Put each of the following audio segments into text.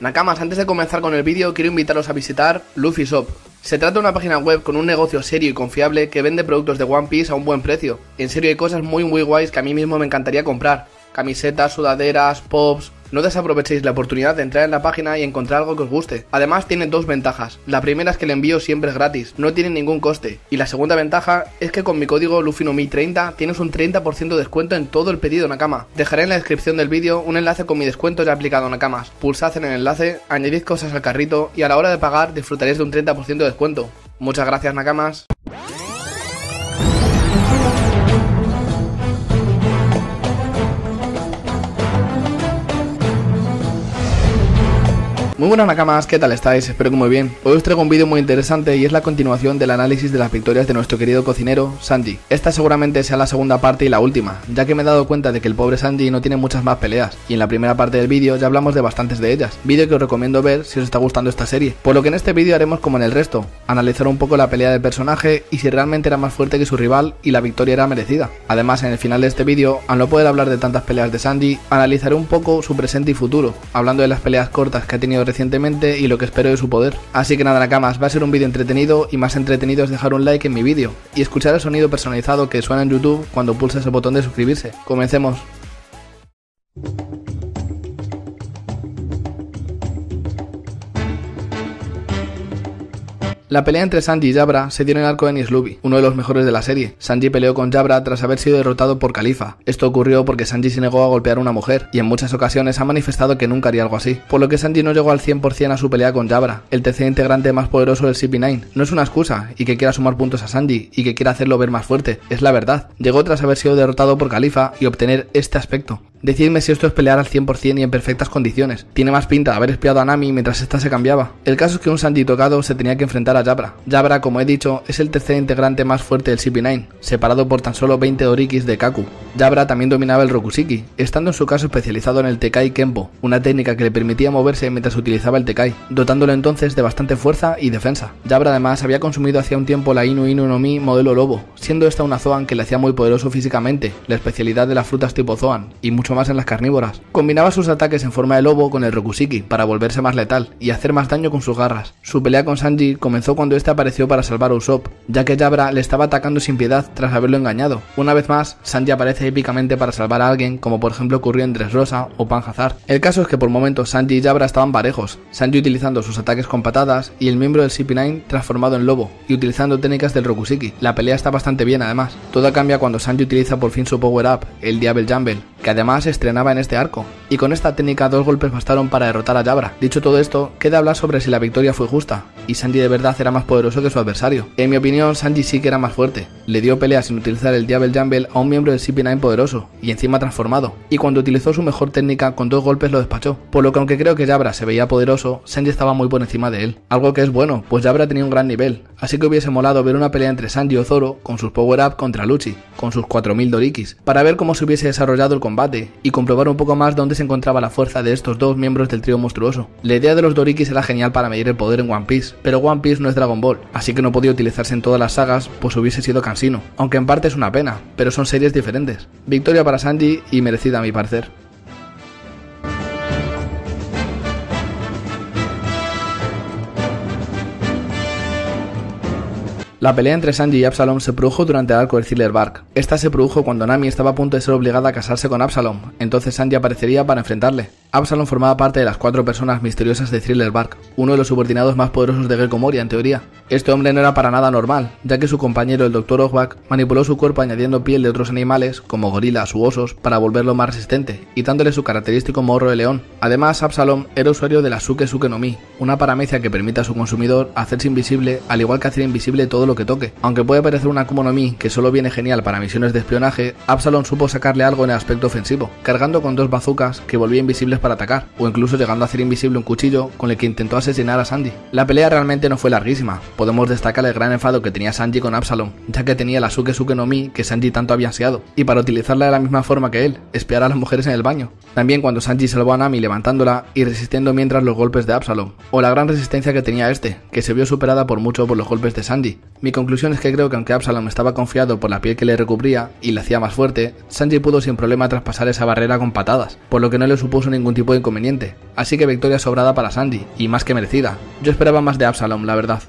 Nakamas, antes de comenzar con el vídeo quiero invitaros a visitar Luffy Shop. Se trata de una página web con un negocio serio y confiable que vende productos de One Piece a un buen precio. En serio hay cosas muy muy guays que a mí mismo me encantaría comprar. Camisetas, sudaderas, pops, no desaprovechéis la oportunidad de entrar en la página y encontrar algo que os guste. Además tiene dos ventajas. La primera es que el envío siempre es gratis, no tiene ningún coste. Y la segunda ventaja es que con mi código LUFINOMI30 tienes un 30% de descuento en todo el pedido Nakama. Dejaré en la descripción del vídeo un enlace con mi descuento ya aplicado a Nakamas. Pulsad en el enlace, añadid cosas al carrito y a la hora de pagar disfrutaréis de un 30% de descuento. Muchas gracias Nakamas. Muy buenas nakamas, ¿qué tal estáis? Espero que muy bien. Hoy os traigo un vídeo muy interesante y es la continuación del análisis de las victorias de nuestro querido cocinero, Sanji. Esta seguramente sea la segunda parte y la última, ya que me he dado cuenta de que el pobre Sanji no tiene muchas más peleas, y en la primera parte del vídeo ya hablamos de bastantes de ellas, vídeo que os recomiendo ver si os está gustando esta serie. Por lo que en este vídeo haremos como en el resto, analizar un poco la pelea del personaje y si realmente era más fuerte que su rival y la victoria era merecida. Además, en el final de este vídeo, al no poder hablar de tantas peleas de Sanji, analizaré un poco su presente y futuro, hablando de las peleas cortas que ha tenido recientemente y lo que espero de su poder. Así que nada, Nakamas, va a ser un vídeo entretenido y más entretenido es dejar un like en mi vídeo y escuchar el sonido personalizado que suena en YouTube cuando pulses el botón de suscribirse. Comencemos. La pelea entre Sanji y Jabra se dio en el arco de Nislubi, uno de los mejores de la serie. Sanji peleó con Jabra tras haber sido derrotado por Califa. Esto ocurrió porque Sanji se negó a golpear a una mujer, y en muchas ocasiones ha manifestado que nunca haría algo así, por lo que Sanji no llegó al 100% a su pelea con Jabra, el tercer integrante más poderoso del CP9. No es una excusa, y que quiera sumar puntos a Sanji, y que quiera hacerlo ver más fuerte, es la verdad. Llegó tras haber sido derrotado por Califa y obtener este aspecto. Decidme si esto es pelear al 100% y en perfectas condiciones. Tiene más pinta de haber espiado a Nami mientras esta se cambiaba. El caso es que un Sanji tocado se tenía que enfrentar a Jabra. Jabra, como he dicho, es el tercer integrante más fuerte del CP9, separado por tan solo 20 Dorikis de Kaku. Jabra también dominaba el Rokusiki, estando en su caso especializado en el Tekai Kenpo, una técnica que le permitía moverse mientras utilizaba el Tekai, dotándolo entonces de bastante fuerza y defensa. Jabra además había consumido hacía un tiempo la Inu Inu no Mi modelo lobo, siendo esta una Zoan que le hacía muy poderoso físicamente, la especialidad de las frutas tipo Zoan, y mucho más en las carnívoras. Combinaba sus ataques en forma de lobo con el Rokusiki para volverse más letal y hacer más daño con sus garras. Su pelea con Sanji comenzó cuando este apareció para salvar a Usopp, ya que Jabra le estaba atacando sin piedad tras haberlo engañado. Una vez más, Sanji aparece épicamente para salvar a alguien, como por ejemplo ocurrió en Dressrosa o Panhazar. El caso es que por momentos Sanji y Jabra estaban parejos, Sanji utilizando sus ataques con patadas y el miembro del CP9 transformado en lobo y utilizando técnicas del Rokusiki. La pelea está bastante bien además. Todo cambia cuando Sanji utiliza por fin su power up, el Diablo Jumble, que además estrenaba en este arco, y con esta técnica dos golpes bastaron para derrotar a Jabra. Dicho todo esto, queda hablar sobre si la victoria fue justa, y Sanji de verdad era más poderoso que su adversario. En mi opinión, Sanji sí que era más fuerte. Le dio pelea sin utilizar el Diablo Jumble a un miembro del CP9 poderoso, y encima transformado, y cuando utilizó su mejor técnica con dos golpes lo despachó, por lo que aunque creo que Jabra se veía poderoso, Sanji estaba muy por encima de él. Algo que es bueno, pues Jabra tenía un gran nivel, así que hubiese molado ver una pelea entre Sanji o Zoro con sus power up contra Luchi, con sus 4000 Dorikis, para ver cómo se hubiese desarrollado el combate, y comprobar un poco más dónde se encontraba la fuerza de estos dos miembros del trío monstruoso. La idea de los Dorikis era genial para medir el poder en One Piece, pero One Piece no es Dragon Ball, así que no podía utilizarse en todas las sagas, pues hubiese sido cansino, aunque en parte es una pena, pero son series diferentes. Victoria para Sanji y merecida a mi parecer. La pelea entre Sanji y Absalom se produjo durante el arco del Thriller Bark. Esta se produjo cuando Nami estaba a punto de ser obligada a casarse con Absalom, entonces Sanji aparecería para enfrentarle. Absalom formaba parte de las cuatro personas misteriosas de Thriller Bark, uno de los subordinados más poderosos de Gecko Moria en teoría. Este hombre no era para nada normal, ya que su compañero el Dr. Ojbak manipuló su cuerpo añadiendo piel de otros animales, como gorilas u osos, para volverlo más resistente, y dándole su característico morro de león. Además, Absalom era usuario de la Suke Suke no Mi, una paramecia que permite a su consumidor hacerse invisible, al igual que hacer invisible todo que toque. Aunque puede parecer una Akuma no Mi que solo viene genial para misiones de espionaje, Absalom supo sacarle algo en el aspecto ofensivo, cargando con dos bazucas que volvía invisibles para atacar, o incluso llegando a hacer invisible un cuchillo con el que intentó asesinar a Sandy. La pelea realmente no fue larguísima, podemos destacar el gran enfado que tenía Sanji con Absalom, ya que tenía la Suke Suke no Mi que Sanji tanto había ansiado, y para utilizarla de la misma forma que él, espiar a las mujeres en el baño. También cuando Sanji salvó a Nami levantándola y resistiendo mientras los golpes de Absalom, o la gran resistencia que tenía este, que se vio superada por mucho por los golpes de Sanji. Mi conclusión es que creo que aunque Absalom estaba confiado por la piel que le recubría y le hacía más fuerte, Sanji pudo sin problema traspasar esa barrera con patadas, por lo que no le supuso ningún tipo de inconveniente. Así que victoria sobrada para Sanji, y más que merecida. Yo esperaba más de Absalom, la verdad.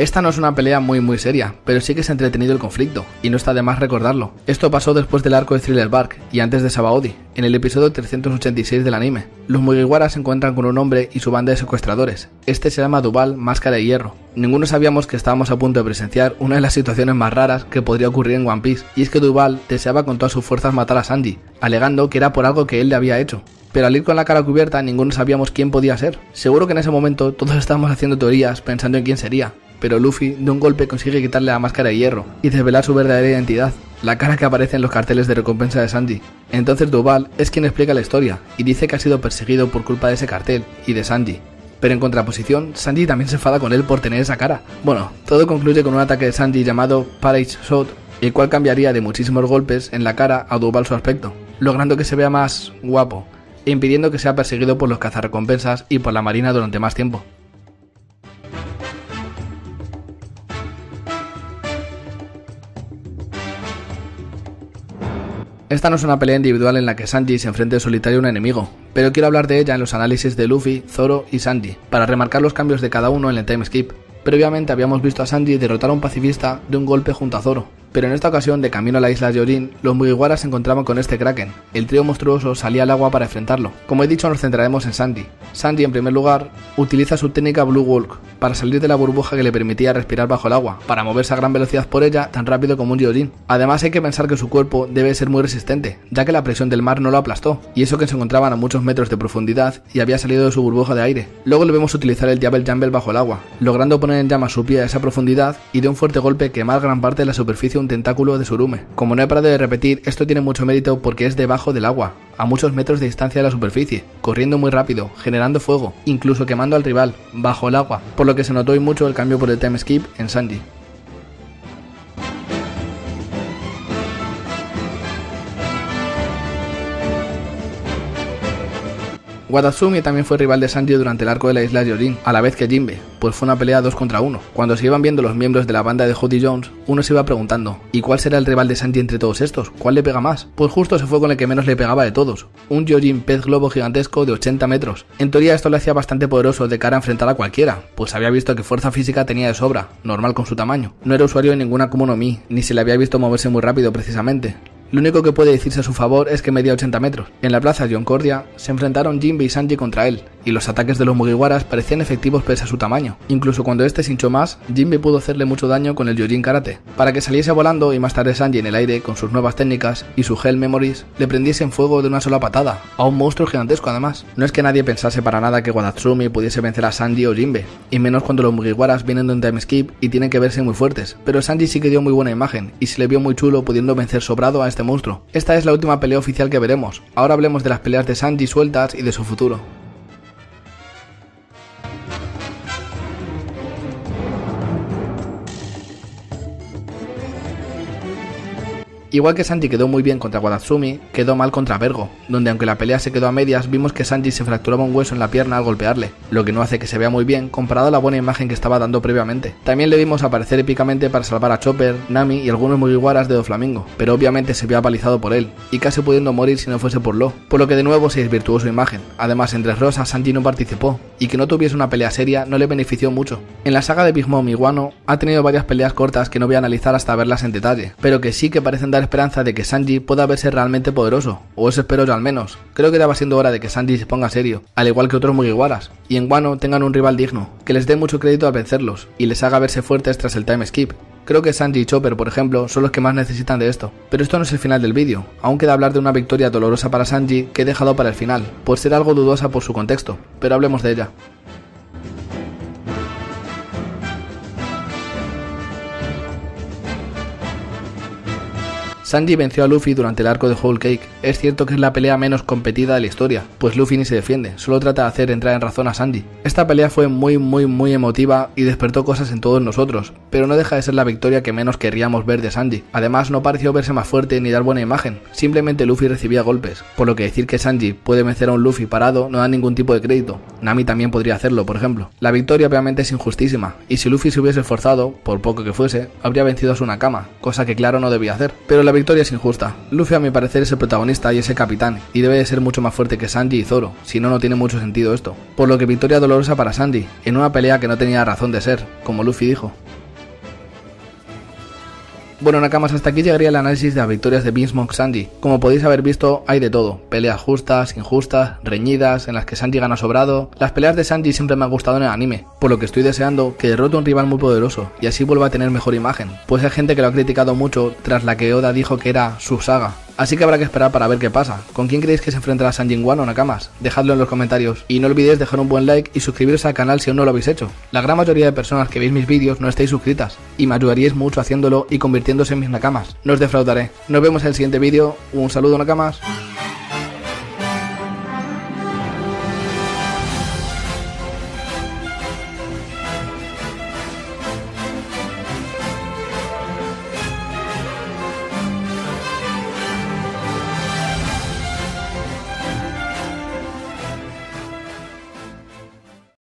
Esta no es una pelea muy muy seria, pero sí que es entretenido el conflicto, y no está de más recordarlo. Esto pasó después del arco de Thriller Bark y antes de Sabaody, en el episodio 386 del anime. Los Mugiwara se encuentran con un hombre y su banda de secuestradores. Este se llama Duval Máscara de Hierro. Ninguno sabíamos que estábamos a punto de presenciar una de las situaciones más raras que podría ocurrir en One Piece, y es que Duval deseaba con todas sus fuerzas matar a Sanji, alegando que era por algo que él le había hecho pero al ir con la cara cubierta ninguno sabíamos quién podía ser. Seguro que en ese momento todos estábamos haciendo teorías pensando en quién sería, pero Luffy de un golpe consigue quitarle la máscara de hierro y desvelar su verdadera identidad, la cara que aparece en los carteles de recompensa de Sanji. Entonces Duval es quien explica la historia y dice que ha sido perseguido por culpa de ese cartel y de Sanji. Pero en contraposición, Sanji también se enfada con él por tener esa cara. Bueno, todo concluye con un ataque de Sanji llamado Parage Shot, el cual cambiaría de muchísimos golpes en la cara a Duval su aspecto, logrando que se vea más guapo, e impidiendo que sea perseguido por los cazarrecompensas y por la marina durante más tiempo. Esta no es una pelea individual en la que Sanji se enfrente solitario a un enemigo, pero quiero hablar de ella en los análisis de Luffy, Zoro y Sanji, para remarcar los cambios de cada uno en el time skip. Previamente habíamos visto a Sanji derrotar a un pacifista de un golpe junto a Zoro, pero en esta ocasión, de camino a la isla de los Mugiwara se encontraban con este Kraken. El trío monstruoso salía al agua para enfrentarlo. Como he dicho, nos centraremos en Sandy. Sandy, en primer lugar, utiliza su técnica Blue Walk para salir de la burbuja que le permitía respirar bajo el agua, para moverse a gran velocidad por ella tan rápido como un Yorin. Además, hay que pensar que su cuerpo debe ser muy resistente, ya que la presión del mar no lo aplastó, y eso que se encontraban a muchos metros de profundidad y había salido de su burbuja de aire. Luego le vemos utilizar el Diabel Jumble bajo el agua, logrando poner en llamas su pie a esa profundidad y de un fuerte golpe quemar gran parte de la superficie un tentáculo de su como no he parado de repetir, esto tiene mucho mérito porque es debajo del agua, a muchos metros de distancia de la superficie, corriendo muy rápido, generando fuego, incluso quemando al rival, bajo el agua, por lo que se notó hoy mucho el cambio por el time skip en Sanji. Wadatsumi también fue rival de Sanji durante el arco de la isla Yorin, a la vez que Jinbe, pues fue una pelea 2 contra 1. Cuando se iban viendo los miembros de la banda de Jody Jones, uno se iba preguntando, ¿y cuál será el rival de Sanji entre todos estos? ¿Cuál le pega más? Pues justo se fue con el que menos le pegaba de todos, un Yojin pez globo gigantesco de 80 metros. En teoría esto le hacía bastante poderoso de cara a enfrentar a cualquiera, pues había visto que fuerza física tenía de sobra, normal con su tamaño. No era usuario de ninguna Akuma no Mi, ni se le había visto moverse muy rápido precisamente. Lo único que puede decirse a su favor es que medía 80 metros. En la plaza de Concordia se enfrentaron Jinbe y Sanji contra él, y los ataques de los Mugiwaras parecían efectivos pese a su tamaño. Incluso cuando este se hinchó más, Jinbe pudo hacerle mucho daño con el Yojin Karate, para que saliese volando y más tarde Sanji en el aire con sus nuevas técnicas y su Hell Memories le prendiese en fuego de una sola patada, a un monstruo gigantesco además. No es que nadie pensase para nada que Wadatsumi pudiese vencer a Sanji o Jinbe, y menos cuando los Mugiwaras vienen de un time skip y tienen que verse muy fuertes, pero Sanji sí que dio muy buena imagen y se le vio muy chulo pudiendo vencer sobrado a este monstruo. Esta es la última pelea oficial que veremos. Ahora hablemos de las peleas de Sanji sueltas y de su futuro. Igual que Sanji quedó muy bien contra Wadatsumi, quedó mal contra Vergo, donde aunque la pelea se quedó a medias, vimos que Sanji se fracturaba un hueso en la pierna al golpearle, lo que no hace que se vea muy bien comparado a la buena imagen que estaba dando previamente. También le vimos aparecer épicamente para salvar a Chopper, Nami y algunos Mugiwaras de Doflamingo, pero obviamente se vio apalizado por él, y casi pudiendo morir si no fuese por lo, por lo que de nuevo se desvirtuó su imagen. Además, entre Rosas Sanji no participó, y que no tuviese una pelea seria no le benefició mucho. En la saga de Big Mom y ha tenido varias peleas cortas que no voy a analizar hasta verlas en detalle, pero que sí que parecen dar esperanza de que Sanji pueda verse realmente poderoso, o eso espero yo al menos. Creo que ya siendo hora de que Sanji se ponga serio, al igual que otros Mugiwaras, y en Wano tengan un rival digno, que les dé mucho crédito al vencerlos, y les haga verse fuertes tras el time skip. Creo que Sanji y Chopper, por ejemplo, son los que más necesitan de esto. Pero esto no es el final del vídeo, aún queda hablar de una victoria dolorosa para Sanji que he dejado para el final, por ser algo dudosa por su contexto, pero hablemos de ella. Sanji venció a Luffy durante el arco de Whole Cake. Es cierto que es la pelea menos competida de la historia, pues Luffy ni se defiende, solo trata de hacer entrar en razón a Sanji. Esta pelea fue muy muy muy emotiva y despertó cosas en todos nosotros, pero no deja de ser la victoria que menos querríamos ver de Sanji. Además no pareció verse más fuerte ni dar buena imagen, simplemente Luffy recibía golpes, por lo que decir que Sanji puede vencer a un Luffy parado no da ningún tipo de crédito. Nami también podría hacerlo, por ejemplo. La victoria obviamente es injustísima, y si Luffy se hubiese esforzado, por poco que fuese, habría vencido a su Nakama, cosa que claro no debía hacer. Pero la victoria es injusta. Luffy a mi parecer es el protagonista y ese capitán, y debe de ser mucho más fuerte que Sanji y Zoro, si no no tiene mucho sentido esto. Por lo que victoria dolorosa para Sanji, en una pelea que no tenía razón de ser, como Luffy dijo. Bueno, Nakamas, hasta aquí llegaría el análisis de las victorias de Beansmoke Sanji. Como podéis haber visto, hay de todo. Peleas justas, injustas, reñidas, en las que Sanji gana sobrado. Las peleas de Sanji siempre me han gustado en el anime, por lo que estoy deseando que derrote a un rival muy poderoso y así vuelva a tener mejor imagen. Pues hay gente que lo ha criticado mucho tras la que Oda dijo que era su saga. Así que habrá que esperar para ver qué pasa. ¿Con quién creéis que se enfrentará Sanji Wano o Nakamas? Dejadlo en los comentarios. Y no olvidéis dejar un buen like y suscribiros al canal si aún no lo habéis hecho. La gran mayoría de personas que veis mis vídeos no estáis suscritas. Y me ayudaríais mucho haciéndolo y convirtiéndose en mis Nakamas. No os defraudaré. Nos vemos en el siguiente vídeo. Un saludo Nakamas.